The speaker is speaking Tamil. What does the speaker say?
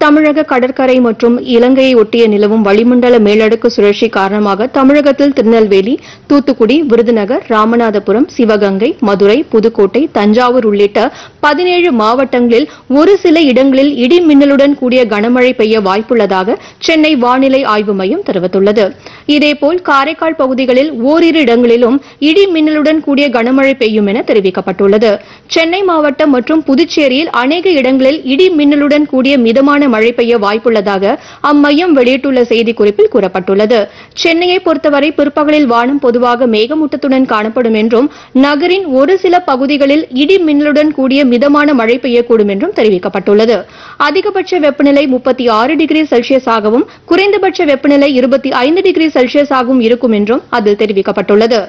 தமிழக கடற்கரை மற்றும் இலங்கையை ஒட்டிய நிலவும் வளிமண்டல மேலடுக்கு சுழற்சி காரணமாக தமிழகத்தில் திருநெல்வேலி தூத்துக்குடி விருதுநகர் ராமநாதபுரம் சிவகங்கை மதுரை புதுக்கோட்டை தஞ்சாவூர் உள்ளிட்ட பதினேழு மாவட்டங்களில் ஒரு சில இடங்களில் இடி மின்னலுடன் கூடிய கனமழை பெய்ய வாய்ப்புள்ளதாக சென்னை வானிலை ஆய்வு மையம் தெரிவித்துள்ளது. இதேபோல் காரைக்கால் பகுதிகளில் ஓரிரு இடங்களிலும் இடி மின்னலுடன் கூடிய கனமழை பெய்யும் என தெரிவிக்கப்பட்டுள்ளது. சென்னை மாவட்டம் மற்றும் புதுச்சேரியில் அநேக இடங்களில் இடி மின்னலுடன் கூடிய மிதமான மழை பெய்ய வாய்ப்புள்ளதாக அம்மையம் வெளியிட்டுள்ள செய்திக்குறிப்பில் கூறப்பட்டுள்ளது. சென்னையை பொறுத்தவரை பிற்பகலில் வானம் பொதுவாக மேகமூட்டத்துடன் காணப்படும் என்றும் நகரின் ஒரு சில பகுதிகளில் இடி மின்னலுடன் கூடிய மிதமான மழை பெய்யக்கூடும் என்றும் தெரிவிக்கப்பட்டுள்ளது. அதிகபட்ச வெப்பநிலை முப்பத்தி ஆறு டிகிரி செல்சியஸாகவும் குறைந்தபட்ச வெப்பநிலை இருபத்தி ஐந்து டிகிரி செல்சியஸாகவும் இருக்கும் என்றும் அதில் தெரிவிக்கப்பட்டுள்ளது.